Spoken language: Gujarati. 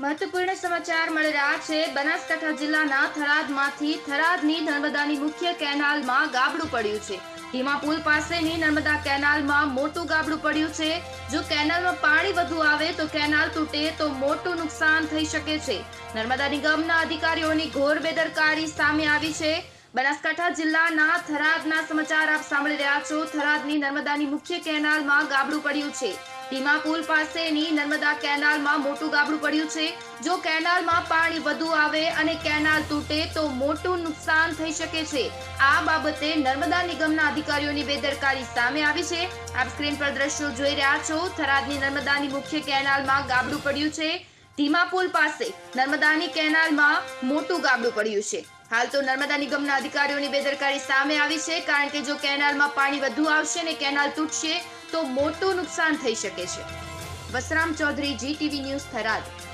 મહત્વપૂર્ણ સમાચાર મળી રહ્યા છે. બનાસકાંઠા જિલ્લાના થરાદમાંથી થરાદની નર્મદાની મુખ્ય કેનાલમાં ગાબડું પડ્યું છે. ધીમા પુલ પાસેની નર્મદા કેનાલમાં મોટું ગાબડું પડ્યું છે. જો કેનાલમાં પાણી વધુ આવે તો કેનાલ તૂટે તો મોટું નુકસાન થઈ શકે છે. નર્મદા નિગમના અધિકારીઓની ઘોર બેદરકારી સામે આવી છે. બનાસકાંઠા જિલ્લાના થરાદના સમાચાર આપ સાંભળી રહ્યા છો. થરાદની નર્મદાની મુખ્ય કેનાલમાં ગાબડું પડ્યું છે. ધીમા પાસેની નર્મદા કેનાલમાં મોટું ગાબડું પડ્યું છે. જો કેનાલમાં પાણી વધુ આવે અને કેનાલ તૂટે તો મોટું નુકસાન થઈ શકે છે. આ બાબતે નર્મદા નિગમના અધિકારીઓની બેદરકારી સામે આવી છે. આપ સ્ક્રીન પર દ્રશ્યો જોઈ રહ્યા છો. થરાદની નર્મદાની મુખ્ય કેનાલમાં ગાબડું પડ્યું છે. ધીમા પુલ પાસે નર્મદાની કેનાલમાં મોટું ગાબડું પડ્યું છે. હાલ તો નર્મદા નિગમના અધિકારીઓની બેદરકારી સામે આવી છે, કારણ કે જો કેનાલમાં પાણી વધુ આવશે ને કેનાલ તૂટશે તો મોટું નુકસાન થઈ શકે છે. Vasram Chaudhary GTV news Tharad.